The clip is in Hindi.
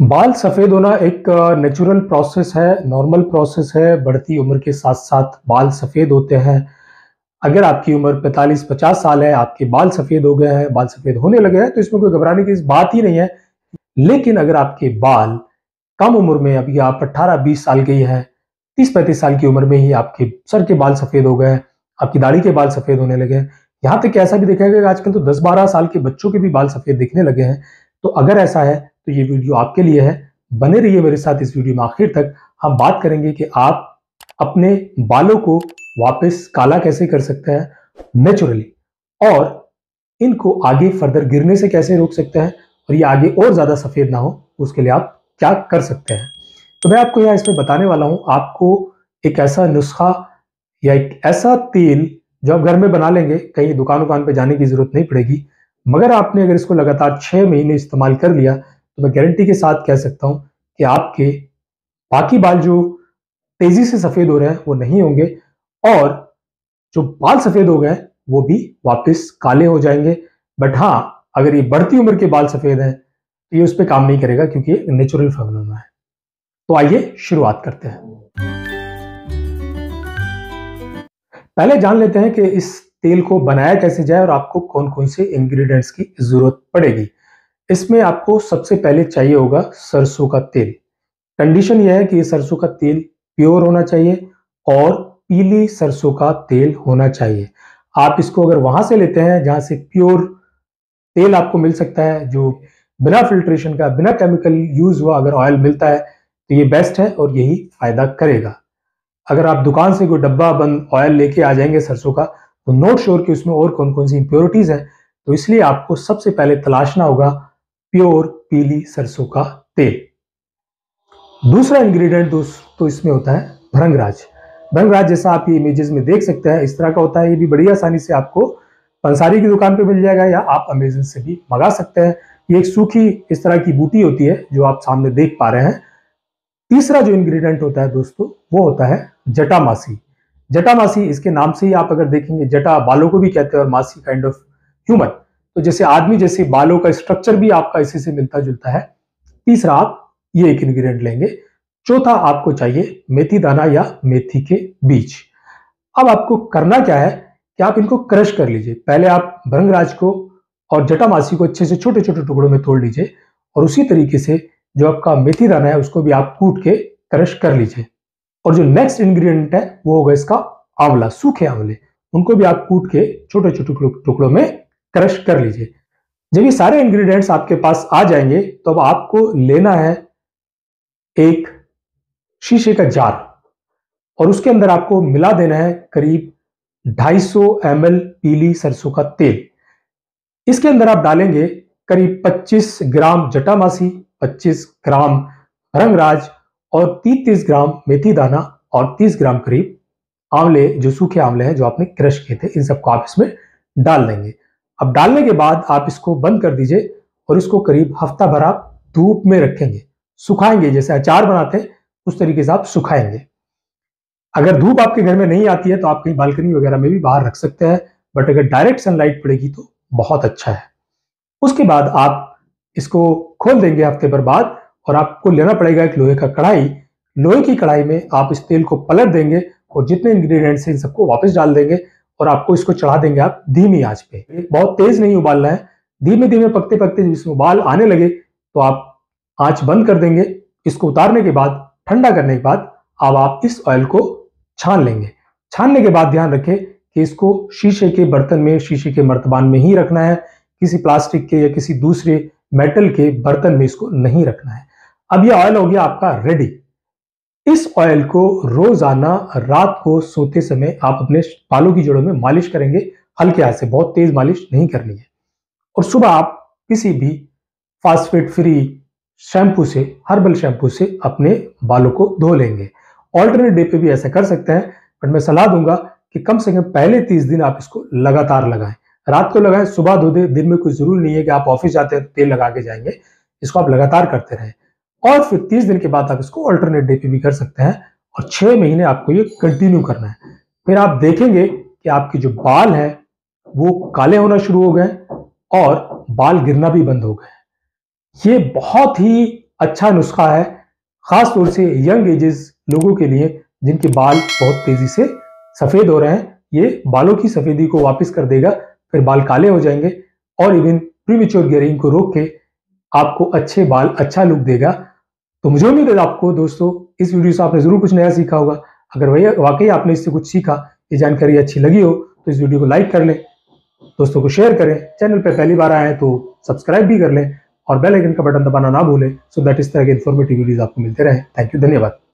बाल सफ़ेद होना एक नेचुरल प्रोसेस है नॉर्मल प्रोसेस है, बढ़ती उम्र के साथ साथ बाल सफ़ेद होते हैं। अगर आपकी उम्र 45-50 साल है, आपके बाल सफ़ेद हो गए हैं, बाल सफ़ेद होने लगे हैं तो इसमें कोई घबराने की इस बात ही नहीं है। लेकिन अगर आपके बाल कम उम्र में, अभी आप 18-20 साल के ही हैं 30-35 साल की उम्र में ही आपके सर के बाल सफ़ेद हो गए हैं, आपकी दाढ़ी के बाल सफ़ेद होने लगे हैं, यहाँ तक ऐसा भी देखा गया आजकल तो दस बारह साल के बच्चों के भी बाल सफ़ेद दिखने लगे हैं। तो अगर ऐसा है तो ये वीडियो आपके लिए है। बने रहिए मेरे साथ इस वीडियो में। आखिर तक हम बात करेंगे कि आप अपने बालों को वापस काला कैसे कर सकते हैं? नेचुरली और इनको आगे फर्दर गिरने से कैसे रोक सकते हैं? और ये आगे और ज़्यादा सफ़ेद ना हो, उसके लिए आप क्या कर सकते हैं? तो मैं आपको यहाँ इसमें बताने वाला हूँ। आपको एक ऐसा नुस्खा या एक ऐसा तेल जो आप घर में बना लेंगे, कहीं दुकान दुकान पर जाने की ज़रूरत नहीं पड़ेगी, मगर आपने अगर इसको लगातार छह महीने इस्तेमाल कर लिया तो मैं गारंटी के साथ कह सकता हूँ कि आपके बाकी बाल जो तेज़ी से सफ़ेद हो रहे हैं, वो नहीं होंगे और जो बाल सफ़ेद हो गए वो भी वापस काले हो जाएँगे। बट हाँ अगर ये बढ़ती उम्र के बाल सफ़ेद हैं तो ये उस पर काम नहीं करेगा क्योंकि ये नेचुरल फेमिनोना है। तो आइए शुरुआत करते हैं। पहले जान लेते हैं कि इस तेल को बनाया कैसे जाए और आपको कौन कौन से इंग्रेडिएंट्स की ज़रूरत पड़ेगी। इसमें आपको सबसे पहले चाहिए होगा सरसों का तेल। कंडीशन यह है कि सरसों का तेल प्योर होना चाहिए और पीली सरसों का तेल होना चाहिए। आप इसको अगर वहाँ से लेते हैं जहाँ से प्योर तेल आपको मिल सकता है, जो बिना फिल्ट्रेशन का, बिना केमिकल यूज़ हुआ अगर ऑयल मिलता है तो ये बेस्ट है और यही फ़ायदा करेगा। अगर आप दुकान से कोई डब्बा बंद ऑयल लेके आ जाएँगे सरसों का तो नोट श्योर कि उसमें और कौन कौन सी इंप्योरिटीज है। तो इसलिए आपको सबसे पहले तलाशना होगा प्योर पीली सरसों का तेल। दूसरा इंग्रेडिएंट दोस्तों इसमें होता है भ्रंगराज भ्रंगराज जैसा आप ये इमेजेस में देख सकते हैं, इस तरह का होता है, ये भी बड़ी आसानी से आपको पंसारी की दुकान पे मिल जाएगा या आप अमेजन से भी मंगा सकते हैं। ये एक सूखी इस तरह की बूटी होती है जो आप सामने देख पा रहे हैं। तीसरा जो इंग्रेडिएंट होता है दोस्तों, वो होता है जटामासी जटामासी इसके नाम से ही आप अगर देखेंगे, जटा बालों को भी कहते हैं और मासी काइंड ऑफ़ ह्यूमन तो जैसे आदमी जैसे बालों का स्ट्रक्चर भी आपका इसी से मिलता जुलता है। तीसरा आप ये एक इंग्रेडिएंट लेंगे। चौथा, आपको चाहिए मेथी दाना या मेथी के बीज। अब आपको करना क्या है कि आप इनको क्रश कर लीजिए। पहले आप भ्रंगराज को और जटामासी को अच्छे से छोटे छोटे टुकड़ों में तोड़ लीजिए और उसी तरीके से जो आपका मेथी दाना है उसको भी आप कूट के क्रश कर लीजिए। और जो नेक्स्ट इंग्रेडिएंट है वो होगा इसका आंवला, सूखे आंवले। उनको भी आप कूट के छोटे छोटे टुकड़ों में क्रश कर लीजिए। जब ये सारे इंग्रेडिएंट्स आपके पास आ जाएँगे तो अब आपको लेना है एक शीशे का जार, और उसके अंदर आपको मिला देना है करीब 250 सौ पीली सरसों का तेल। इसके अंदर आप डालेंगे करीब 25 ग्राम जटामासी 25 ग्राम रंगराज, और 30-30 ग्राम मेथी दाना, और 30 ग्राम करीब आंवले, जो सूखे आंवले हैं, जो आपने क्रश किए थे, इन सबको आप इसमें डाल देंगे। अब डालने के बाद आप इसको बंद कर दीजिए और इसको करीब हफ़्ता भर आप धूप में रखेंगे। सुखाएँगे, जैसे अचार बनाते हैं, उस तरीके से आप सुखाएँगे। अगर धूप आपके घर में नहीं आती है तो आप कहीं बालकनी वगैरह में भी बाहर रख सकते हैं, बट अगर डायरेक्ट सनलाइट पड़ेगी तो बहुत अच्छा है। उसके बाद आप इसको खोल देंगे हफ़्ते भर बाद और आपको लेना पड़ेगा एक लोहे का कढ़ाई। लोहे की कढ़ाई में आप इस तेल को पलट देंगे और जितने इंग्रेडिएंट्स हैं इन सबको वापस डाल देंगे। और आपको इसको चढ़ा देंगे आप धीमी आँच पे। बहुत तेज नहीं उबालना है। धीमे धीमे पकते पकते जब इसमें उबाल आने लगे तो आप आँच बंद कर देंगे। इसको उतारने के बाद, ठंडा करने के बाद, अब आप इस ऑयल को छान लेंगे। छानने के बाद ध्यान रखें कि इसको शीशे के बर्तन में, शीशे के मर्तबान में ही रखना है। किसी प्लास्टिक के या किसी दूसरे मेटल के बर्तन में इसको नहीं रखना है। अब ये ऑयल हो गया आपका रेडी इस ऑयल को रोज़ाना रात को सोते समय आप अपने बालों की जड़ों में मालिश करेंगे। हल्के हाथ से, बहुत तेज मालिश नहीं करनी है। और सुबह आप किसी भी फास्फेट फ्री शैम्पू से हर्बल शैम्पू से अपने बालों को धो लेंगे। ऑल्टरनेट डे पे भी ऐसा कर सकते हैं बट मैं सलाह दूँगा कि कम से कम पहले तीस दिन आप इसको लगातार लगाएँ। रात को लगाएँ, सुबह धो दे, दिन में कोई ज़रूरी नहीं है कि आप ऑफ़िस जाते हैं तो तेल लगा के जाएँगे। इसको आप लगातार करते रहें। और फिर तीस दिन के बाद आप इसको अल्टरनेट डे पे भी कर सकते हैं और छह महीने आपको ये कंटिन्यू करना है। फिर आप देखेंगे कि आपके जो बाल है, वो काले होना शुरू हो गए और बाल गिरना भी बंद हो गए। ये बहुत ही अच्छा नुस्खा है, खास तौर से यंग एजेस लोगों के लिए, जिनके बाल बहुत तेज़ी से सफ़ेद हो रहे हैं। ये बालों की सफेदी को वापस कर देगा, फिर बाल काले हो जाएँगे और इवन प्रीमेच्योर गियरिंग को रोक के आपको अच्छे बाल अच्छा लुक देगा। तो मुझे उम्मीद है आपको, दोस्तों, इस वीडियो से आपने ज़रूर कुछ नया सीखा होगा। अगर वही, वाकई आपने इससे कुछ सीखा, ये जानकारी अच्छी लगी हो तो इस वीडियो को लाइक कर लें, दोस्तों को शेयर करें, चैनल पर पहली बार आए हैं तो सब्सक्राइब भी कर लें और बेल आइकन का बटन दबाना ना भूलें सो दैट इस तरह के इन्फॉर्मेटिव वीडियोज़ आपको मिलते रहे। थैंक यू धन्यवाद।